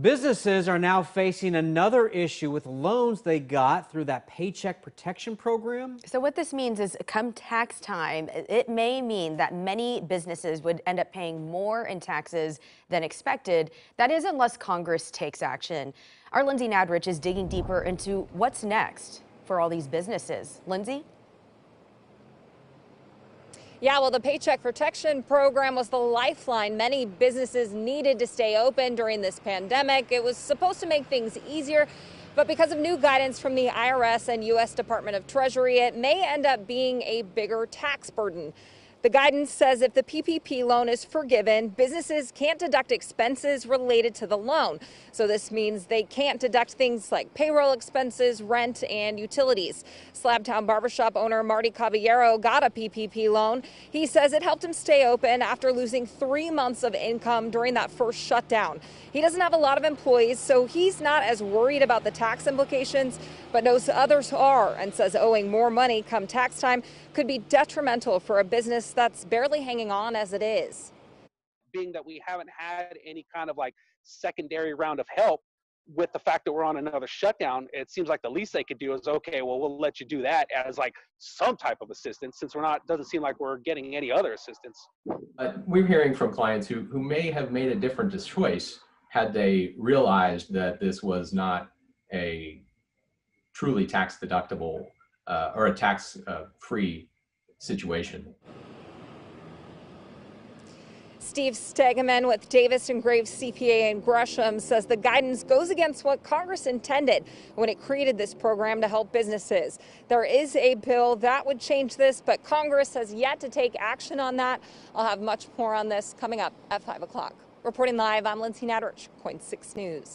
Businesses are now facing another issue with loans they got through that Paycheck Protection Program. So, what this means is come tax time, it may mean that many businesses would end up paying more in taxes than expected. That is, unless Congress takes action. Our Lindsay Nadrich is digging deeper into what's next for all these businesses. Lindsay? Yeah, well, the Paycheck Protection Program was the lifeline many businesses needed to stay open during this pandemic. It was supposed to make things easier. But because of new guidance from the IRS and U.S. Department of Treasury, it may end up being a bigger tax burden. The guidance says if the PPP loan is forgiven, businesses can't deduct expenses related to the loan. So this means they can't deduct things like payroll expenses, rent, and utilities. Slabtown barbershop owner Marty Caballero got a PPP loan. He says it helped him stay open after losing three months of income during that first shutdown. He doesn't have a lot of employees, so he's not as worried about the tax implications, but knows others are and says owing more money come tax time could be detrimental for a business that's barely hanging on as it is. Being that we haven't had any kind of like secondary round of help with the fact that we're on another shutdown, it seems like the least they could do is okay, well, we'll let you do that as like some type of assistance since we're not, doesn't seem like we're getting any other assistance. But we're hearing from clients who, who may have made a different choice had they realized that this was not a truly tax deductible uh, or a tax uh, free situation. Steve Stegeman with Davis and Graves CPA in Gresham says the guidance goes against what Congress intended when it created this program to help businesses. There is a bill that would change this, but Congress has yet to take action on that. I'll have much more on this coming up at 5 o'clock. Reporting live, I'm Lindsay Nadrich, KOIN 6 News.